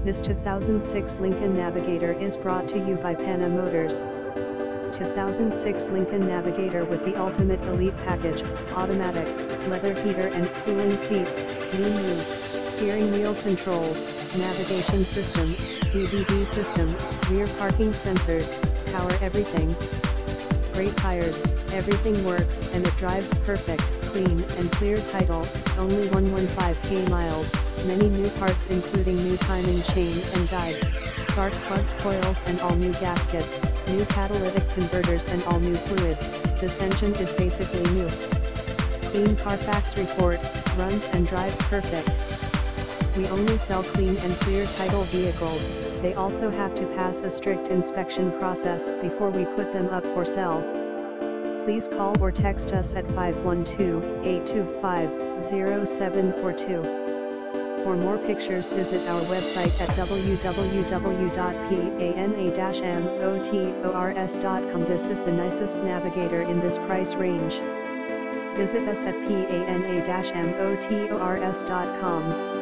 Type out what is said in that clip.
This 2006 Lincoln Navigator is brought to you by Pana Motors. 2006 Lincoln Navigator with the Ultimate Elite Package, automatic, leather heater and cooling seats, move, steering wheel controls, navigation system, DVD system, rear parking sensors, power everything. Great tires, everything works and it drives perfect, clean and clear title, only 115k miles, many new parts including new timing chain and guides, spark plugs coils and all new gaskets, new catalytic converters and all new fluids, this engine is basically new. Clean Carfax report, runs and drives perfect. We only sell clean and clear title vehicles, they also have to pass a strict inspection process before we put them up for sale. Please call or text us at 512-825-0742. For more pictures visit our website at www.pana-motors.com This is the nicest navigator in this price range. Visit us at pana-motors.com.